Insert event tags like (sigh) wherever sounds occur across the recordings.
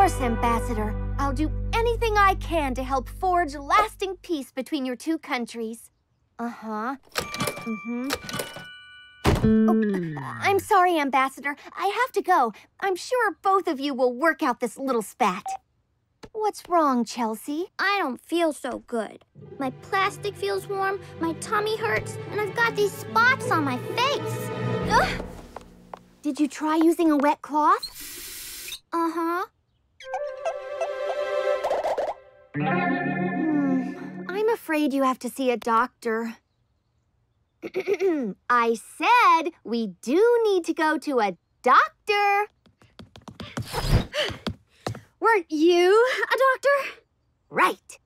course, Ambassador. I'll do anything I can to help forge lasting peace between your two countries. Uh-huh. Mm-hmm. Oh, I'm sorry, Ambassador. I have to go. I'm sure both of you will work out this little spat. What's wrong, Chelsea? I don't feel so good. My plastic feels warm, my tummy hurts, and I've got these spots on my face. Ugh. (gasps) Did you try using a wet cloth? Uh-huh. Hmm, I'm afraid you have to see a doctor. (clears throat) I said we do need to go to a doctor. (gasps) Weren't you a doctor? Right.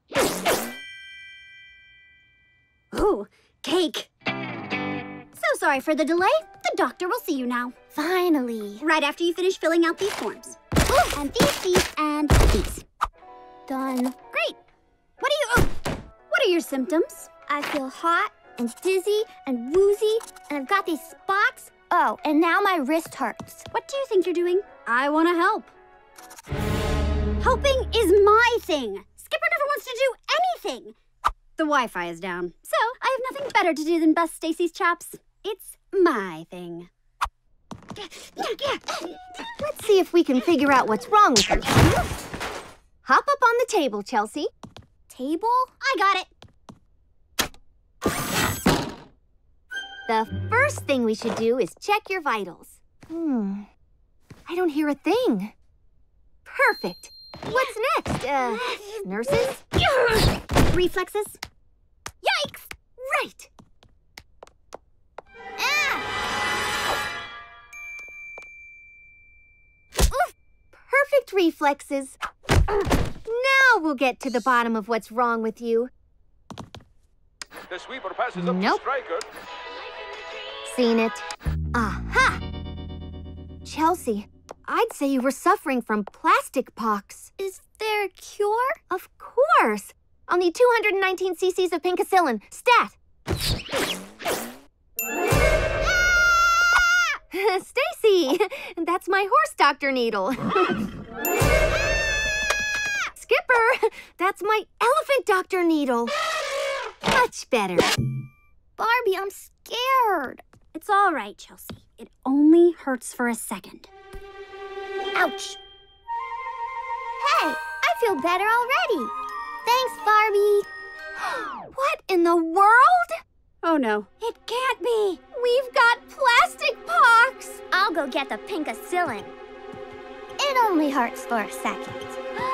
Ooh, cake. So sorry for the delay. The doctor will see you now. Finally. Right after you finish filling out these forms. Ooh, and these, these, and these. Done. Great. What are you... Oh, what are your symptoms? I feel hot and dizzy and woozy, and I've got these spots. Oh, and now my wrist hurts. What do you think you're doing? I want to help. Helping is my thing. Skipper never wants to do anything. The Wi-Fi is down, so I have nothing better to do than bust Stacie's chops. It's my thing. Let's see if we can figure out what's wrong with her. Hop up on the table, Chelsea. Table? I got it. The first thing we should do is check your vitals. Hmm. I don't hear a thing. Perfect. What's next? Uh, nurses? Reflexes? Yikes! Right! Reflexes. Now we'll get to the bottom of what's wrong with you. The sweeper passes up nope. to striker. Seen it. Aha! Chelsea, I'd say you were suffering from plastic pox. Is there a cure? Of course. I'll need 219 cc's of penicillin. Stat! (laughs) Stacie, (laughs) that's my horse doctor needle. (laughs) Skipper, that's my elephant doctor needle. Much better. Barbie, I'm scared. It's all right, Chelsea. It only hurts for a second. Ouch. Hey, I feel better already. Thanks, Barbie. (gasps) what in the world? Oh no, it can't be. We've got. I'll go get the penicillin. It only hurts for a second. (gasps) (gasps) (gasps)